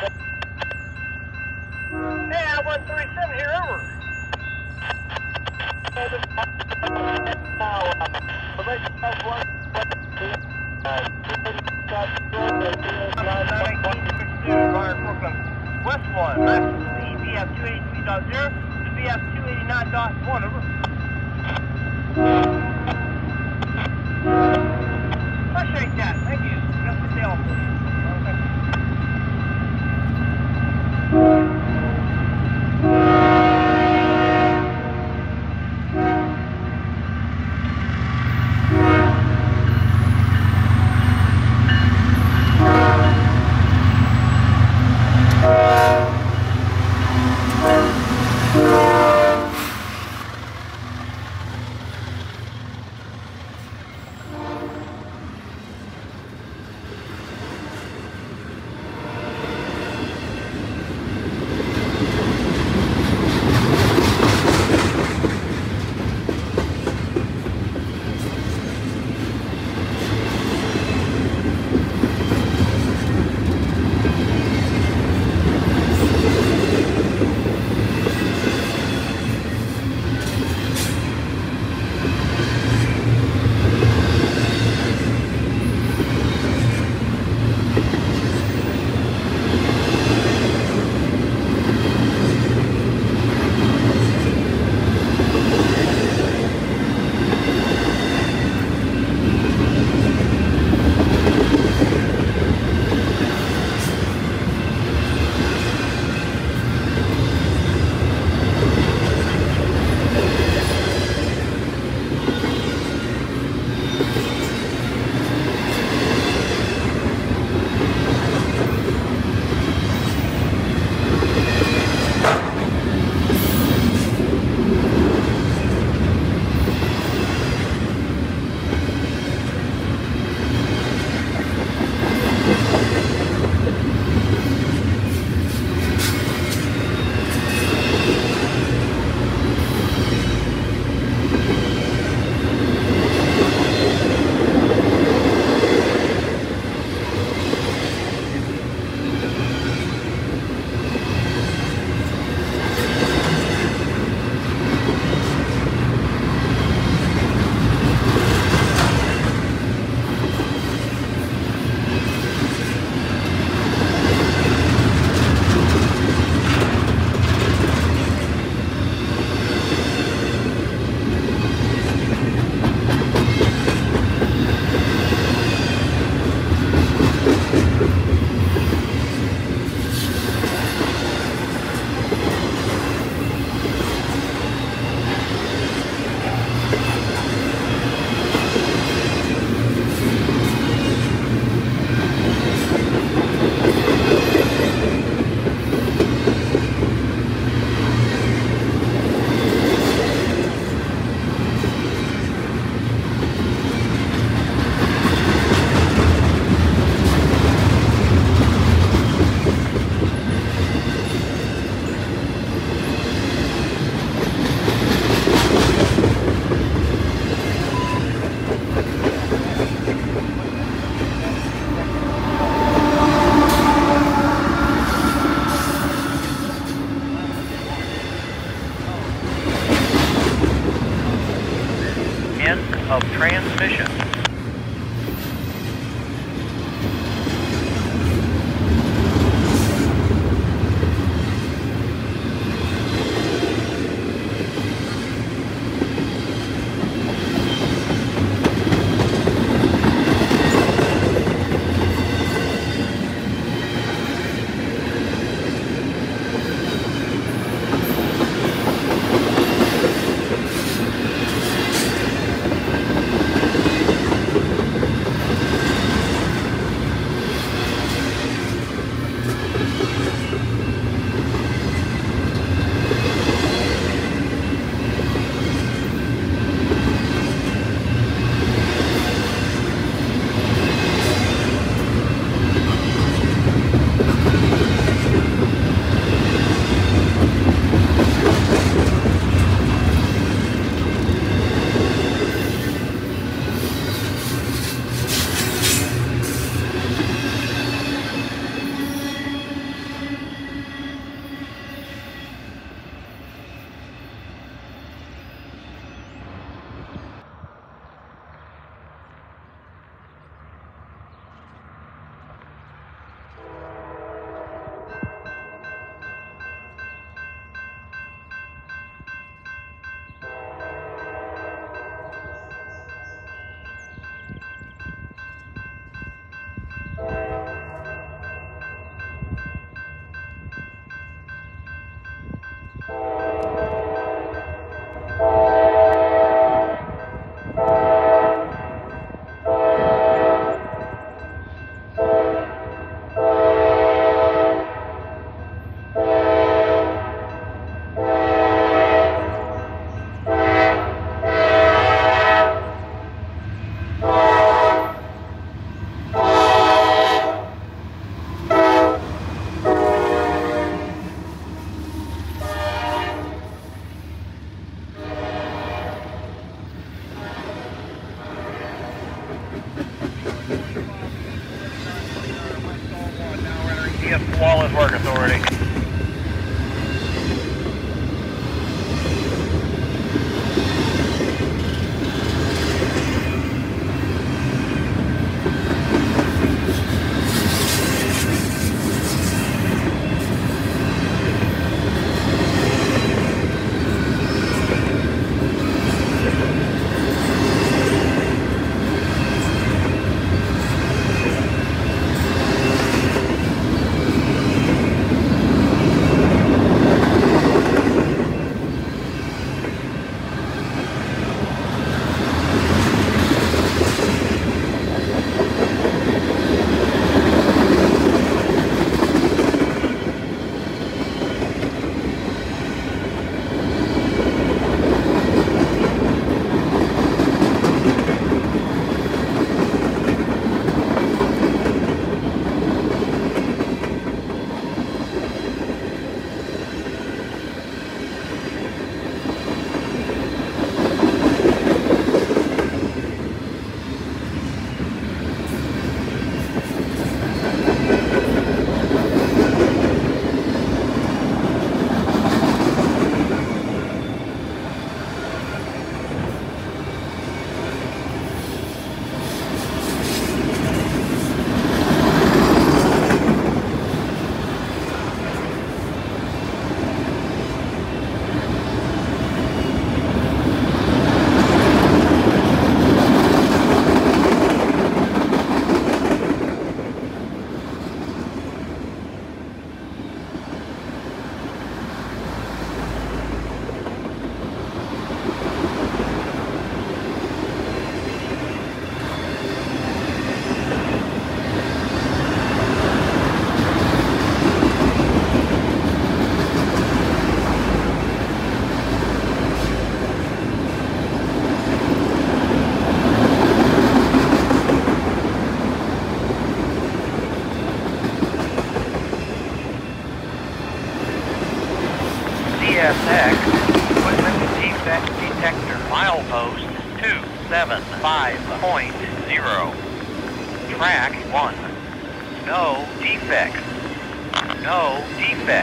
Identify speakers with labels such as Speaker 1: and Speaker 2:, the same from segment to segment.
Speaker 1: Hey, I 137 here, over. West 1, maximum speed VF 283.0 to VF 289.1, over.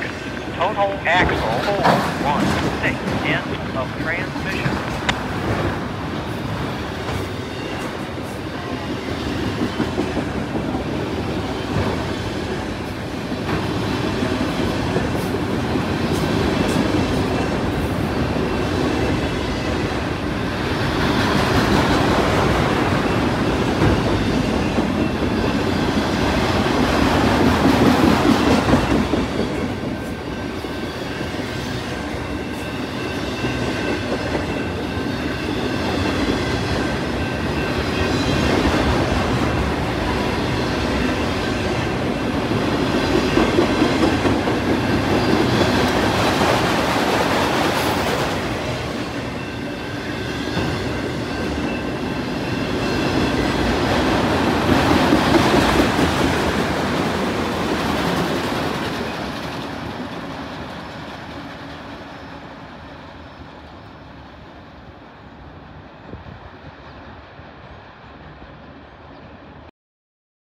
Speaker 2: seconds. Total axle 4, 1 6 end of transmission.